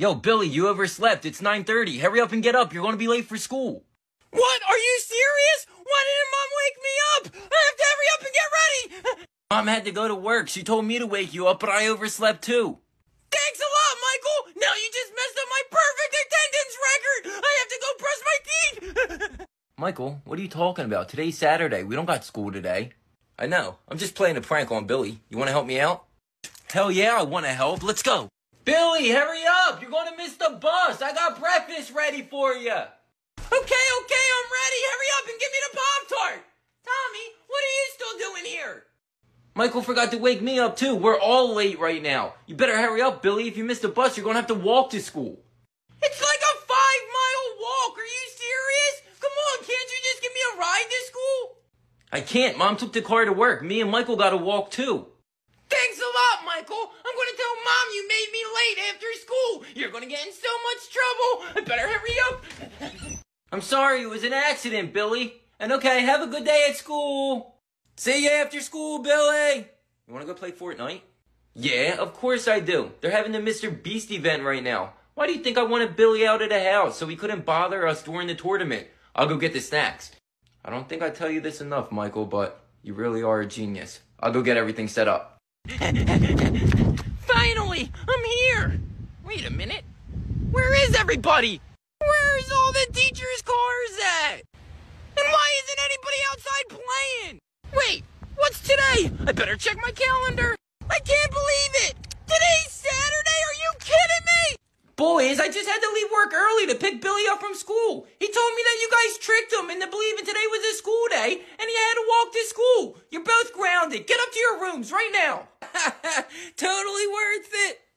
Yo, Billy, you overslept. It's 9.30. Hurry up and get up. You're going to be late for school. What? Are you serious? Why didn't Mom wake me up? I have to hurry up and get ready. Mom had to go to work. She told me to wake you up, but I overslept too. Thanks a lot, Michael. Now you just messed up my perfect attendance record. I have to go brush my teeth. Michael, what are you talking about? Today's Saturday. We don't got school today. I know. I'm just playing a prank on Billy. You want to help me out? Hell yeah, I want to help. Let's go. Billy, hurry up. You're to miss the bus. I got breakfast ready for you. Okay, okay, I'm ready. Hurry up and give me the Pop Tart. Tommy, what are you still doing here? Michael forgot to wake me up too. We're all late right now. You better hurry up, Billy. If you miss the bus, you're to have to walk to school. It's like a five mile walk. Are you serious? Come on, can't you just give me a ride to school? I can't. Mom took the car to work. Me and Michael got to walk too. Michael. I'm going to tell Mom you made me late after school. You're going to get in so much trouble. I better hurry up. I'm sorry, it was an accident, Billy. And okay, have a good day at school. See you after school, Billy. You want to go play Fortnite? Yeah, of course I do. They're having the Mr. Beast event right now. Why do you think I wanted Billy out of the house so he couldn't bother us during the tournament? I'll go get the snacks. I don't think I tell you this enough, Michael, but you really are a genius. I'll go get everything set up. Finally, I'm here. Wait a minute. Where is everybody? Where's all the teachers' cars at? And why isn't anybody outside playing? Wait, what's today? I better check my calendar. I can't believe it. Today's Saturday. Are you kidding me? Boys, I just had to leave work early to pick Billy up from school. He told me that you guys tricked him into believing today was a school day and he had to walk to school. You're both grounded. Get up to your rooms right now. totally worth it.